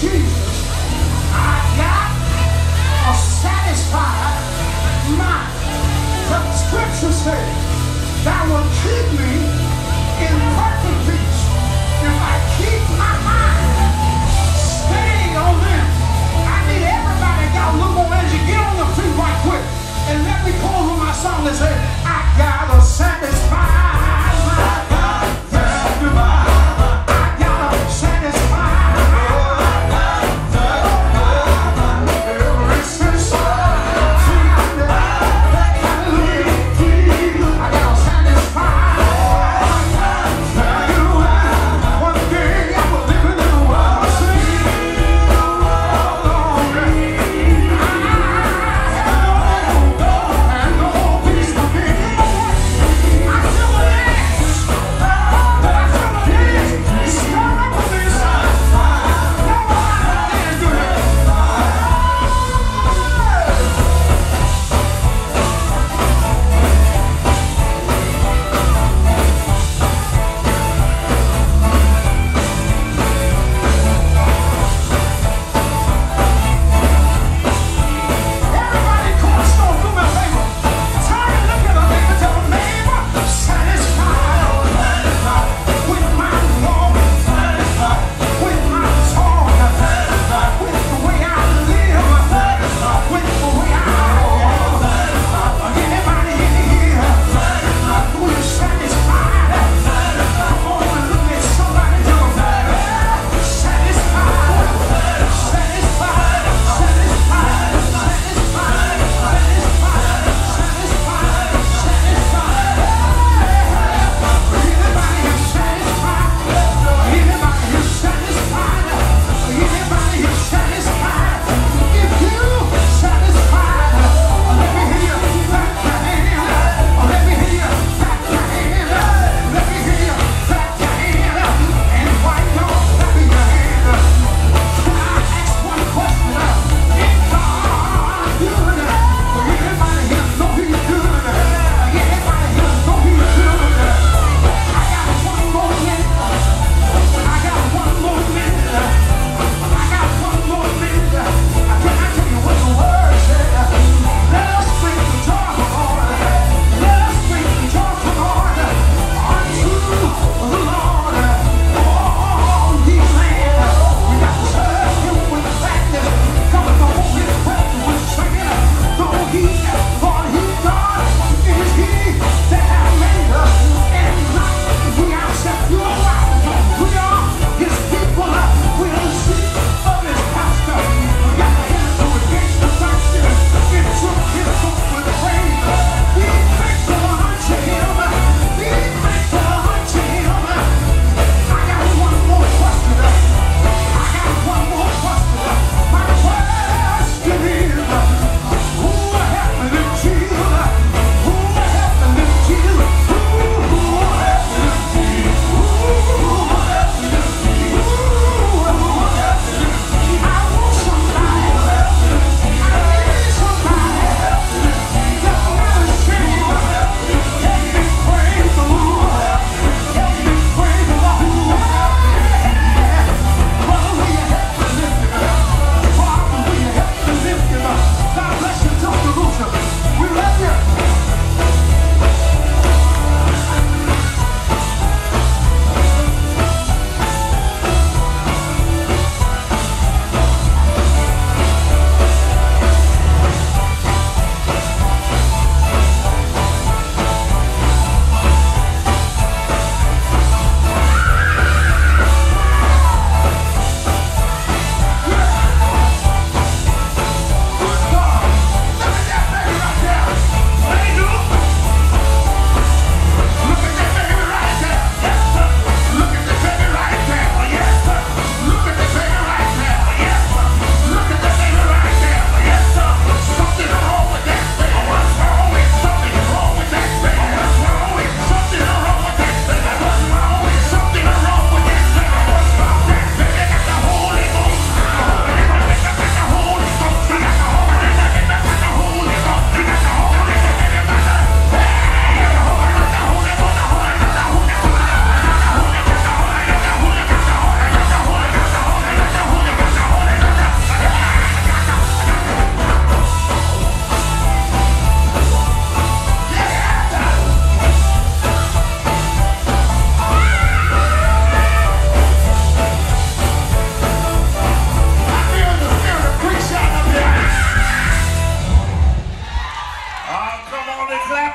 Jesus, I got a satisfied mind. The scriptures says,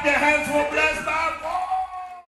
clap their hands for